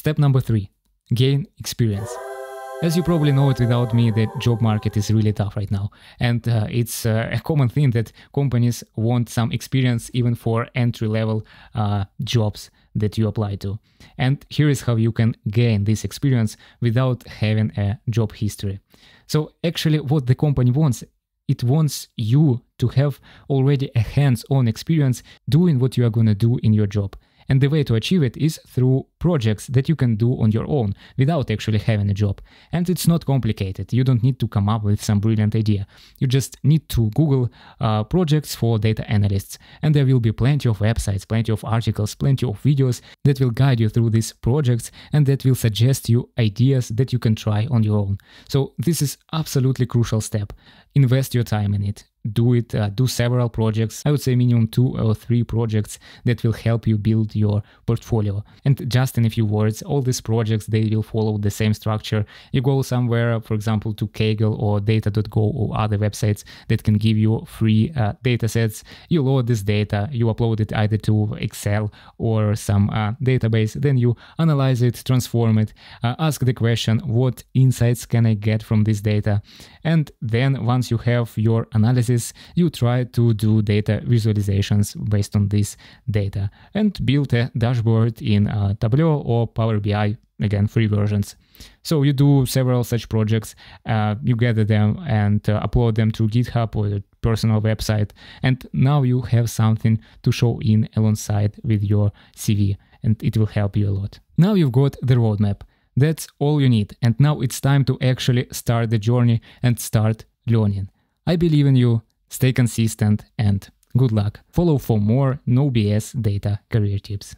Step number three, gain experience. As you probably know it without me, the job market is really tough right now. And uh, it's uh, a common thing that companies want some experience even for entry level uh, jobs that you apply to. And here is how you can gain this experience without having a job history. So, actually, what the company wants it wants you to have already a hands on experience doing what you are going to do in your job. And the way to achieve it is through projects that you can do on your own without actually having a job. And it's not complicated. You don't need to come up with some brilliant idea. You just need to Google uh, projects for data analysts. And there will be plenty of websites, plenty of articles, plenty of videos that will guide you through these projects and that will suggest you ideas that you can try on your own. So this is absolutely crucial step. Invest your time in it do it uh, do several projects i would say minimum two or three projects that will help you build your portfolio and just in a few words all these projects they will follow the same structure. You go somewhere for example to kaggle or data.gov or other websites that can give you free uh, data sets. You load this data you upload it either to excel or some uh, database then you analyze it transform it uh, ask the question what insights can i get from this data? And then once you have your analysis you try to do data visualizations based on this data and build a dashboard in uh, Or Power BI, again, free versions. So you do several such projects, uh, you gather them and uh, upload them to GitHub or your personal website, and now you have something to show in alongside with your CV, and it will help you a lot. Now you've got the roadmap. That's all you need, and now it's time to actually start the journey and start learning. I believe in you, stay consistent, and good luck. Follow for more no BS data career tips.